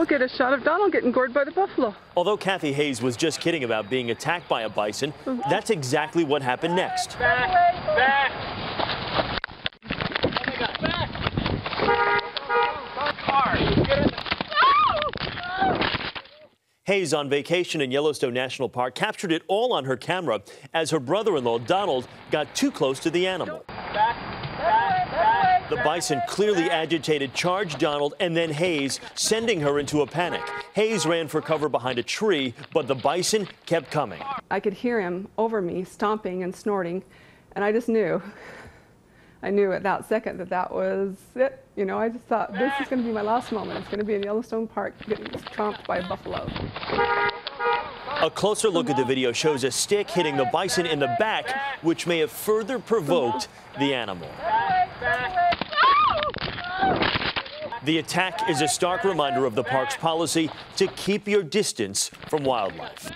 we'll get a shot of Donald getting gored by the buffalo. Although Kathy Hayes was just kidding about being attacked by a bison, that's exactly what happened next. Back, back. Hayes, on vacation in Yellowstone National Park, captured it all on her camera as her brother in law, Donald, got too close to the animal. back, back. The bison, clearly agitated, charged Donald and then Hayes, sending her into a panic. Hayes ran for cover behind a tree, but the bison kept coming. I could hear him over me stomping and snorting, and I just knew. I knew at that second that that was it. You know, I just thought this is going to be my last moment. It's going to be in Yellowstone Park getting chomped by a buffalo. A closer look at the video shows a stick hitting the bison in the back, which may have further provoked the animal. The attack is a stark reminder of the park's policy to keep your distance from wildlife.